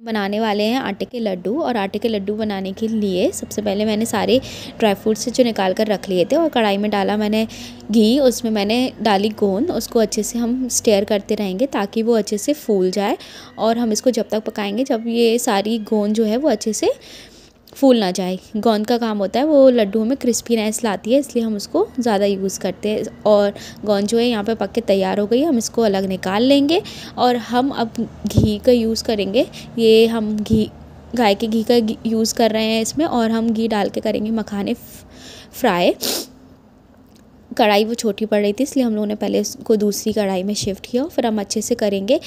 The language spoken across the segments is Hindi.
बनाने वाले हैं आटे के लड्डू और आटे के लड्डू बनाने के लिए सबसे पहले मैंने सारे ड्राई फ्रूट्स जो निकाल कर रख लिए थे और कढ़ाई में डाला मैंने घी, उसमें मैंने डाली गोंद, उसको अच्छे से हम स्टेयर करते रहेंगे ताकि वो अच्छे से फूल जाए और हम इसको जब तक पकाएँगे, जब ये सारी गोंद जो है वो अच्छे से फूल ना जाए। गोंद का काम होता है, वो लड्डुओं में क्रिस्पीनेस लाती है, इसलिए हम उसको ज़्यादा यूज़ करते हैं। और गोंद जो है, यहाँ पे पक के तैयार हो गई हम इसको अलग निकाल लेंगे और हम अब घी का यूज़ करेंगे। ये हम घी, गाय के घी का यूज़ कर रहे हैं इसमें और हम घी डाल के करेंगे मखाने फ्राई। कढ़ाई वो छोटी पड़ रही थी, इसलिए हम लोगों ने पहले इसको दूसरी कढ़ाई में शिफ्ट किया फिर हम अच्छे से करेंगे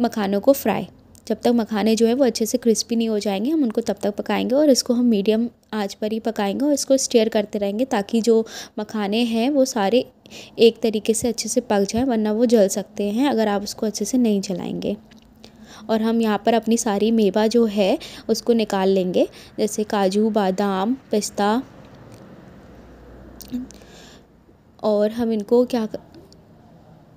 मखानों को फ्राई जब तक मखाने जो है वो अच्छे से क्रिस्पी नहीं हो जाएँगे, हम उनको तब तक पकाएँगे और इसको हम मीडियम आँच पर ही पकाएँगे और इसको स्टेयर करते रहेंगे ताकि जो मखाने हैं वो सारे एक तरीके से अच्छे से पक जाएँ, वरना वो जल सकते हैं अगर आप उसको अच्छे से नहीं जलाएँगे। और हम यहाँ पर अपनी सारी मेवा जो है उसको निकाल लेंगे, जैसे काजू, बादाम, पिस्ता। और हम इनको क्या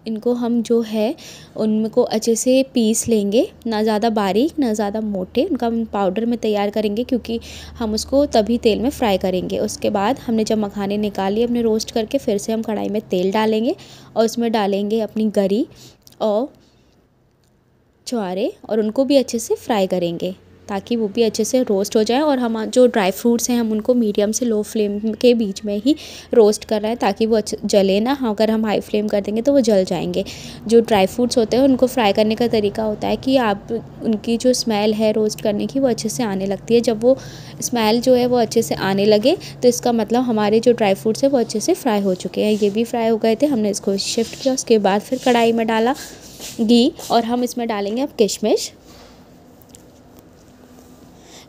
इनको हम जो है, उनको अच्छे से पीस लेंगे। ना ज़्यादा बारीक, ना ज़्यादा मोटे। उनका हम पाउडर में तैयार करेंगे क्योंकि हम उसको तभी तेल में फ्राई करेंगे। उसके बाद हमने जब मखाने निकाल, अपने रोस्ट करके फिर से हम कढ़ाई में तेल डालेंगे और उसमें डालेंगे अपनी गरी और चुहारे और उनको भी अच्छे से फ्राई करेंगे। ताकि वो भी अच्छे से रोस्ट हो जाए और हम जो ड्राई फ्रूट्स हैं, हम उनको मीडियम से लो फ्लेम के बीच में ही रोस्ट कर रहे हैं ताकि वो जले ना। हाँ अगर हम हाई फ्लेम कर देंगे तो वो जल जाएँगे। जो ड्राई फ्रूट्स होते हैं, उनको फ्राई करने का तरीका होता है कि आप उनकी जो स्मेल है रोस्ट करने की, वो अच्छे से आने लगती है। जब वो स्मेल जो है, वो अच्छे से आने लगे तो इसका मतलब हमारे जो ड्राई फ्रूट्स है, वो अच्छे से फ्राई हो चुके हैं। ये भी फ्राई हो गए थे, हमने इसको शिफ्ट किया, उसके बाद फिर कढ़ाई में डाला घी और हम इसमें डालेंगे अब किशमिश।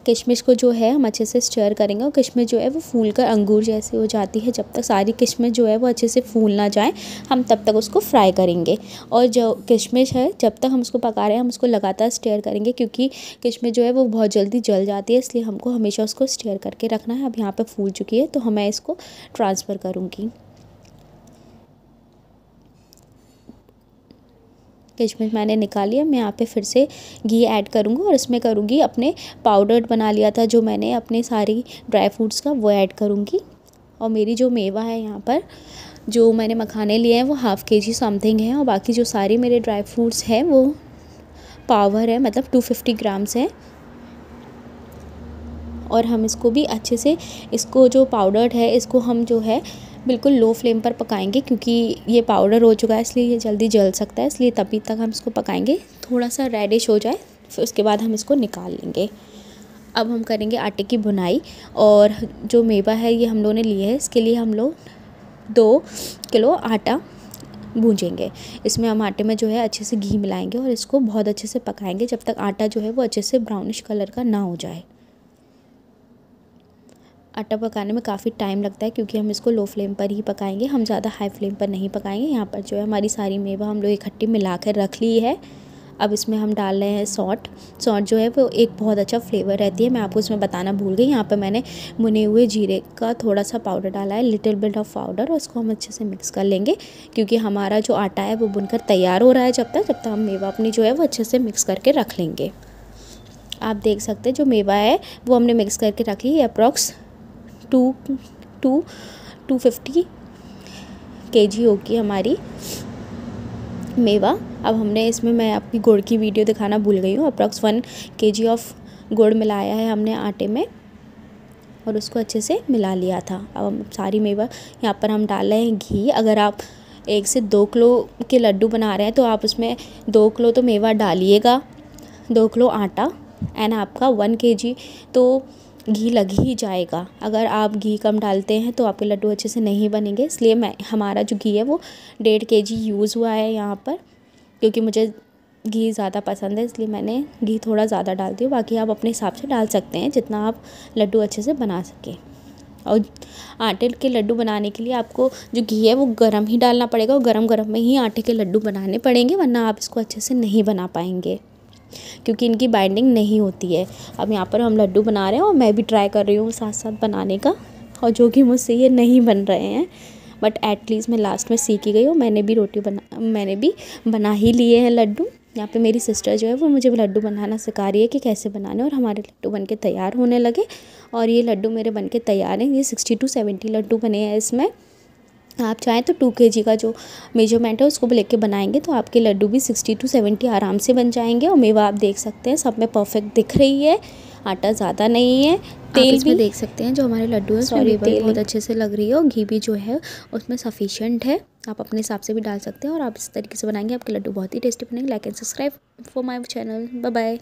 किशमिश को जो है हम अच्छे से स्टर करेंगे और किशमिश जो है वो फूल कर अंगूर जैसे हो जाती है जब तक सारी किशमिश जो है वो अच्छे से फूल ना जाए, हम तब तक उसको फ्राई करेंगे। और जो किशमिश है, जब तक हम उसको पका रहे हैं, हम उसको लगातार स्टेयर करेंगे क्योंकि किशमिश जो है वो बहुत जल्दी जल जाती है, इसलिए हमको हमेशा उसको स्टेयर करके रखना है। अब यहाँ पर फूल चुकी है तो मैं इसको ट्रांसफ़र करूँगी। किशमिश मैंने निकाल लिया, मैं यहाँ पे फिर से घी ऐड करूँगी और इसमें करूँगी अपने पाउडर बना लिया था जो मैंने अपने सारी ड्राई फ्रूट्स का, वो ऐड करूँगी। और मेरी जो मेवा है यहाँ पर, जो मैंने मखाने लिए हैं, वो हाफ़ के जी समथिंग है और बाकी जो सारे मेरे ड्राई फ्रूट्स हैं, वो पावर है मतलब टू फिफ्टी ग्राम्स है। और हम इसको भी अच्छे से, इसको जो पाउडर है, इसको हम जो है बिल्कुल लो फ्लेम पर पकाएँगे क्योंकि ये पाउडर हो चुका है, इसलिए ये जल्दी जल सकता है, इसलिए तभी तक हम इसको पकाएँगे। थोड़ा सा रेडिश हो जाए, फिर उसके बाद हम इसको निकाल लेंगे। अब हम करेंगे आटे की बुनाई और जो मेवा है ये हम लोगों ने लिए है, इसके लिए हम लोग दो किलो आटा भूजेंगे। इसमें हम आटे में जो है अच्छे से घी मिलाएँगे और इसको बहुत अच्छे से पकाएँगे जब तक आटा जो है वो अच्छे से ब्राउनिश कलर का ना हो जाए। आटा पकाने में काफ़ी टाइम लगता है क्योंकि हम इसको लो फ्लेम पर ही पकाएँगे। हम ज़्यादा हाई फ्लेम पर नहीं पकाएँगे। यहाँ पर जो है हमारी सारी मेवा हम लोग इकट्ठी मिला कर रख ली है। अब इसमें हम डाल रहे हैं सॉल्ट सॉल्ट जो है वो एक बहुत अच्छा फ्लेवर रहती है। मैं आपको इसमें बताना भूल गई। यहाँ पर मैंने मुने हुए जीरे का थोड़ा सा पाउडर डाला है लिटिल बिट ऑफ़ पाउडर और उसको हम अच्छे से मिक्स कर लेंगे। क्योंकि हमारा जो आटा है वो बुनकर तैयार हो रहा है जब तक जब तक हम मेवा अपनी जो है वो अच्छे से मिक्स करके रख लेंगे। आप देख सकते हैं जो मेवा है, वो हमने मिक्स करके रख ली है approx two to two fifty K G होगी हमारी मेवा। अब हमने इसमें मैं आपकी गुड़ की वीडियो दिखाना भूल गई हूँ। अप्रॉक्स वन के जी ऑफ़ गुड़ मिलाया है हमने आटे में और उसको अच्छे से मिला लिया था। अब हम सारी मेवा यहाँ पर हम डाल रहे हैं घी। अगर आप एक से दो किलो के लड्डू बना रहे हैं तो आप उसमें दो किलो तो मेवा डालिएगा, दो किलो आटा एंड आपका वन के जी तो घी लग ही जाएगा। अगर आप घी कम डालते हैं तो आपके लड्डू अच्छे से नहीं बनेंगे, इसलिए मैं, हमारा जो घी है वो डेढ़ के जी यूज़ हुआ है यहाँ पर, क्योंकि मुझे घी ज़्यादा पसंद है, इसलिए मैंने घी थोड़ा ज़्यादा डाल दिया। बाकी आप अपने हिसाब से डाल सकते हैं, जितना आप लड्डू अच्छे से बना सकें। और आटे के लड्डू बनाने के लिए आपको जो घी है वो गर्म ही डालना पड़ेगा और गर्म गर्म में ही आटे के लड्डू बनाने पड़ेंगे, वरना आप इसको अच्छे से नहीं बना पाएँगे। क्योंकि इनकी बाइंडिंग नहीं होती है। अब यहाँ पर हम लड्डू बना रहे हैं और मैं भी ट्राई कर रही हूँ साथ साथ बनाने का। और जो कि मुझसे ये नहीं बन रहे हैं। बट एटलीस्ट मैं लास्ट में सीख गई हूँ। मैंने भी रोटी बना, मैंने भी बना ही लिए हैं लड्डू। यहाँ पे मेरी सिस्टर जो है वो मुझे लड्डू बनाना सिखा रही है कि कैसे बनाने और हमारे लड्डू बन के तैयार होने लगे। और ये लड्डू मेरे बन के तैयार हैं। ये सिक्सटी टू सेवेंटी लड्डू बने हैं इसमें। आप चाहें तो टू के जी का जो मेज़रमेंट है उसको भी लेके बनाएँगे तो आपके लड्डू भी सिक्सटी टू सेवेंटी आराम से बन जाएँगे। और मेवा आप देख सकते हैं सब में परफेक्ट दिख रही है। आटा ज़्यादा नहीं है तेल भी देख सकते हैं जो हमारे लड्डू है सॉरी तेल बहुत अच्छे से लग रही है और घी भी जो है उसमें सफिशेंट है। आप अपने हिसाब से भी डाल सकते हैं और आप इस तरीके से बनाएँगे आपके लड्डू बहुत ही टेस्टी बनेंगे। Like and subscribe for my channel bye bye